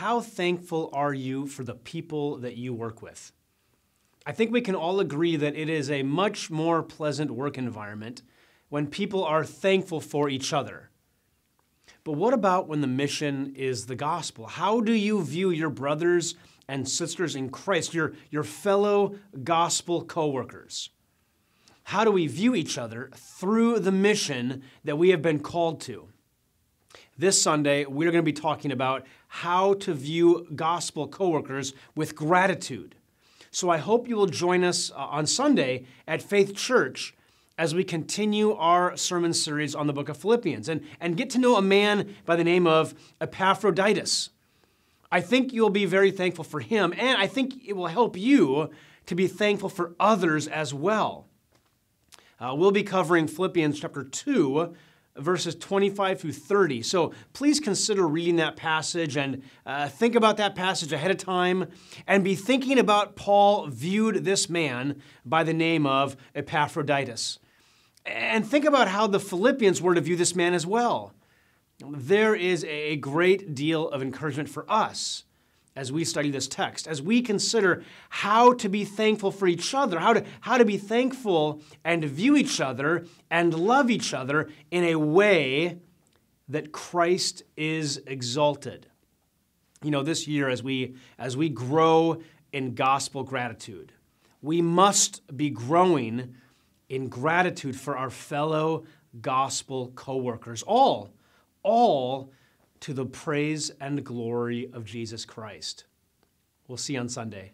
How thankful are you for the people that you work with? I think we can all agree that it is a much more pleasant work environment when people are thankful for each other. But what about when the mission is the gospel? How do you view your brothers and sisters in Christ, your, your fellow gospel co-workers? How do we view each other through the mission that we have been called to? This Sunday, we're going to be talking about how to view gospel coworkers with gratitude. So I hope you will join us uh, on Sunday at Faith Church as we continue our sermon series on the book of Philippians and, and get to know a man by the name of Epaphroditus. I think you'll be very thankful for him, and I think it will help you to be thankful for others as well. Uh, we'll be covering Philippians chapter 2, verses 25 through 30. So please consider reading that passage and uh, think about that passage ahead of time and be thinking about Paul viewed this man by the name of Epaphroditus. And think about how the Philippians were to view this man as well. There is a great deal of encouragement for us as we study this text, as we consider how to be thankful for each other, how to, how to be thankful and view each other and love each other in a way that Christ is exalted. You know, this year as we as we grow in gospel gratitude, we must be growing in gratitude for our fellow gospel co-workers, all all to the praise and glory of Jesus Christ. We'll see you on Sunday.